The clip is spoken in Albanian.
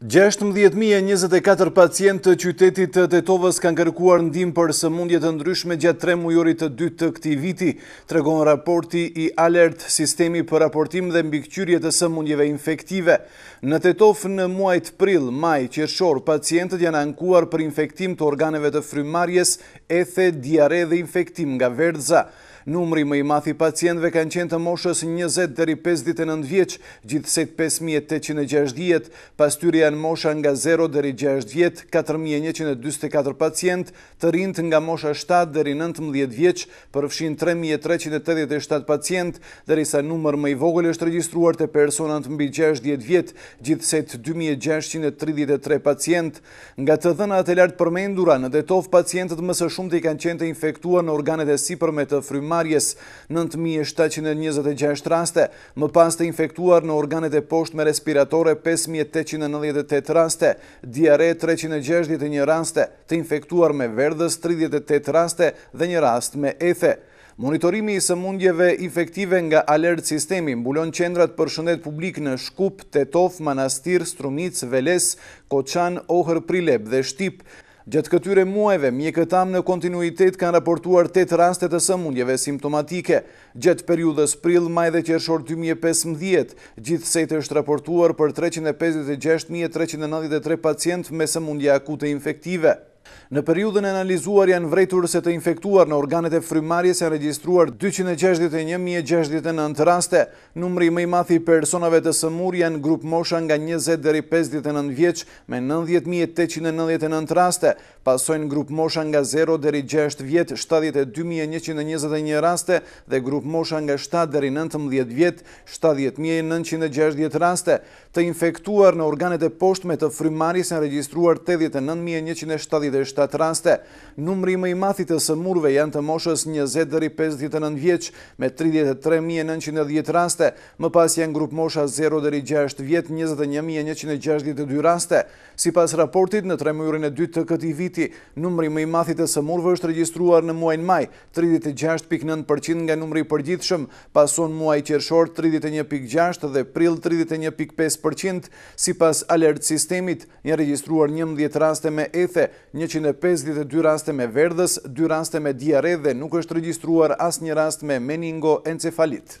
Gjashtëmbëdhjetë mijë e njëzet e katër pacientë të qytetit të Tetovës kanë kërkuar ndihmë për sëmundje të ndryshme gjatë tremujorit të dytë të këtij viti, tregon raporti i Alert, sistemi për raportim dhe mbikëqyrje të sëmundjeve infektive. Në Tetovë në muajt prill, maj, qershor, pacientët janë ankuar për infektim të organeve të frymëmarrjes, ethe, diarre dhe infektim nga verdhëza. Numri më i madh i pacientëve kanë qenë të moshës njëzet deri pesëdhjetë e nëntë vjeç, gjithsejtë pesë mijë e tetëqind e gjashtëdhjetë. Pas tyre janë mosha nga zero deri gjashtë vjet, katër mijë e njëqind e dyzet e katër pacientë, të rinjtë nga mosha shtatë deri nëntëmbëdhjetë vjeç përfshijnë tre mijë e treqind e tetëdhjetë e shtatë pacientë, derisa numër më i vogël është regjistruar te personat mbi gjashtëdhjetë vjet, gjithsejtë dy mijë e gjashtëqind e tridhjetë e tre pacientë. Nga të dhënat e lartpërmendura, në Tetovë pacientët më së shumti kanë qenë të infektuar në organet e sipërme të frymëmarrjes, nëntë mijë e shtatëqind e njëzet e gjashtë raste, më pas të infektuar në organet e poshtme respiratore, pesë mijë e tetëqind e nëntëdhjetë e tetë raste, diarre, treqind e gjashtëdhjetë e një raste, të infektuar me verdhëz, tridhjetë e tetë raste dhe një rast me ethe. Monitorimi i sëmundjeve infektive nga Alert Sistemi mbulon qendrat për shëndet publik në Shkup, Tetovë, Manastir, Strumicë, Veles, Koçan, Ohër, Prilep dhe Shtip. Gjatë këtyre muajve, mjekët amë në kontinuitet kanë raportuar tetë raste të sëmundjeve simptomatike, gjatë periudhës prill, maj dhe qershor dy mijë e pesëmbëdhjetë, gjithsejtë është raportuar për treqind e pesëdhjetë e gjashtë mijë e treqind e nëntëdhjetë e tre pacientë me sëmundje akute infektive. Në periudhën e analizuar janë vërejtur se të infektuar në organet e frymëmarrjes janë regjistruar dyqind e gjashtëdhjetë e një mijë e gjashtëdhjetë e nëntë raste. Numri më i madh i personave të sëmurë janë grupmosha nga njëzet deri pesëdhjetë e nëntë vjeç me nëntëdhjetë mijë e tetëqind e nëntëdhjetë e nëntë raste, pasojnë grupmosha nga zero deri gjashtë vjet shtatëdhjetë e dy mijë e njëqind e njëzet e një raste dhe grupmosha nga shtatë deri nëntëmbëdhjetë vjet shtatëdhjetë mijë e nëntëqind e gjashtëdhjetë raste. Të infektuar në organet e poshtme të frymëmarrjes janë regjistruar tetëdhjetë e nëntë mijë e njëqind e shtatëdhjetë e shtatë raste. Numri më i madh i të sëmurëve janë të moshës njëzet deri pesëdhjetë e nëntë vjeç, me tridhjetë e tre mijë e nëntëqind e dhjetë raste, më pas janë grupmosha zero deri gjashtë vjet, njëzet e një mijë e njëqind e gjashtëdhjetë e dy raste. Sipas raportit, në tremujorin e dytë të këtij viti, numri më i madh i të sëmurëve është regjistruar në muajin maj, tridhjetë e gjashtë pikë nëntë për qind nga numri i përgjithshëm, pason muaji qershor tridhjetë e një pikë gjashtë dhe prill tridhjetë e një pikë pesë për qind, sipas Alert Sistemit, janë regjistruar njëmbëdhjetë raste me ethe, njëqind e pesëdhjetë e dy raste me verdhëz, dy raste me diarre dhe nuk është regjistruar asnjë rast me meningoencefalit.